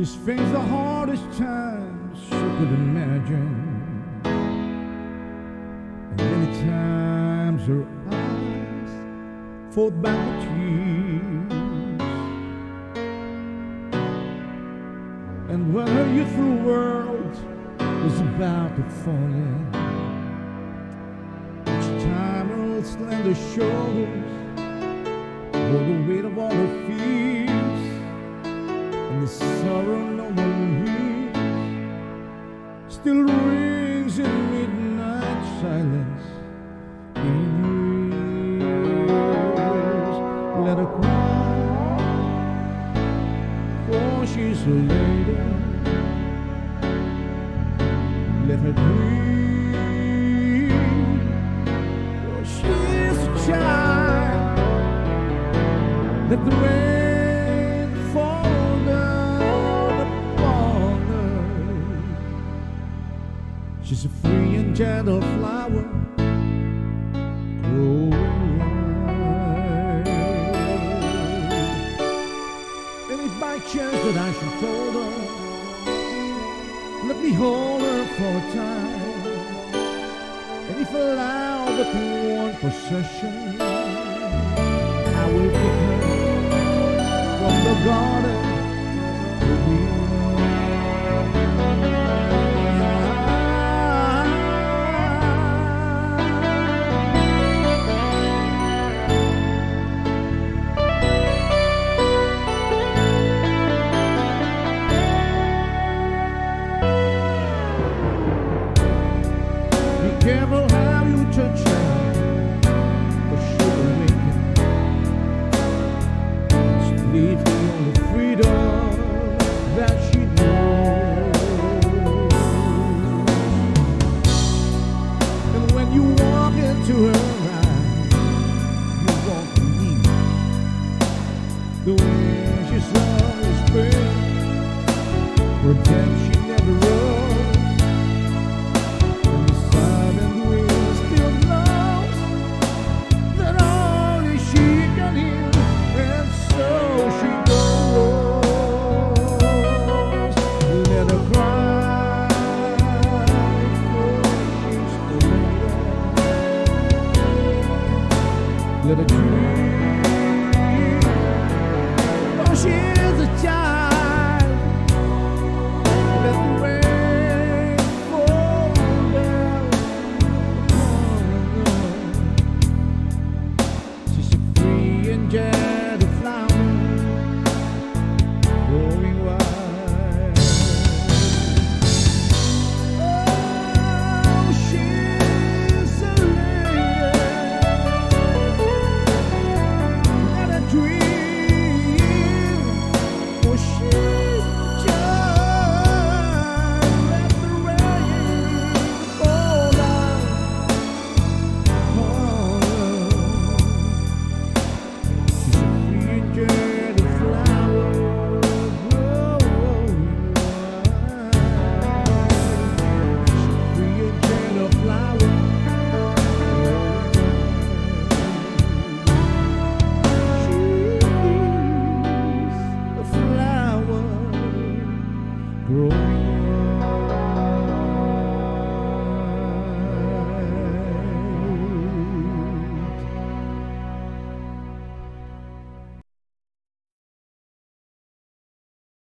She's faced the hardest times she could imagine. And many times her eyes fought back tears. And when her youthful world was about to fall in, each time her slender shoulders bore the weight of all her fears silence in her. Let her cry, for she's a lady. Let her dream, for she's a child. Let the rain She's a free and gentle flower, growing wild. And if by chance that I should hold her, let me hold her for a time. And if allowed but one possession, there. Let her dream, for she is a child.